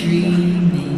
dreaming,